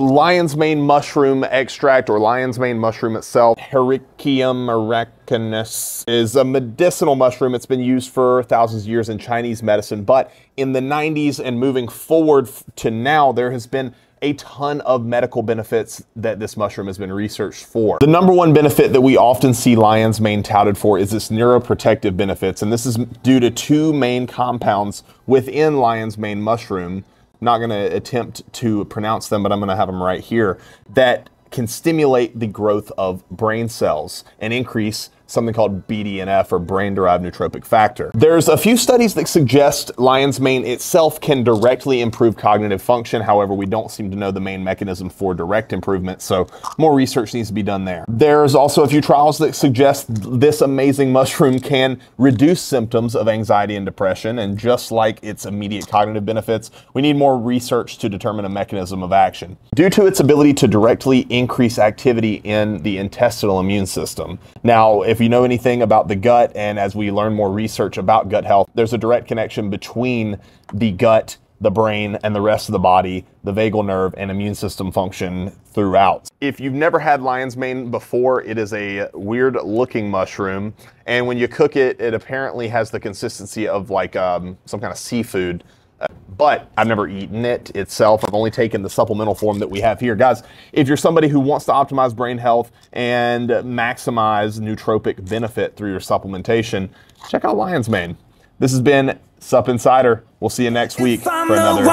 lion's mane mushroom extract or lion's mane mushroom itself, Hericium erinaceus, is a medicinal mushroom. It's been used for thousands of years in Chinese medicine, but in the 90s and moving forward to now, there has been a ton of medical benefits that this mushroom has been researched for. The number one benefit that we often see lion's mane touted for is its neuroprotective benefits, and this is due to two main compounds within lion's mane mushroom. Not going to attempt to pronounce them, but I'm going to have them right here. That can stimulate the growth of brain cells and increase something called BDNF or brain derived neurotrophic factor. There's a few studies that suggest lion's mane itself can directly improve cognitive function. However, we don't seem to know the main mechanism for direct improvement, so more research needs to be done there. There's also a few trials that suggest this amazing mushroom can reduce symptoms of anxiety and depression, and just like its immediate cognitive benefits, we need more research to determine a mechanism of action. Due to its ability to directly increase activity in the intestinal immune system. Now, if if you know anything about the gut and as we learn more research about gut health, there's a direct connection between the gut, the brain, and the rest of the body, the vagal nerve, and immune system function throughout. If you've never had lion's mane before, it is a weird looking mushroom. And when you cook it, it apparently has the consistency of like um, some kind of seafood but I've never eaten it itself. I've only taken the supplemental form that we have here. Guys, if you're somebody who wants to optimize brain health and maximize nootropic benefit through your supplementation, check out Lion's Mane. This has been Sup Insider. We'll see you next week for another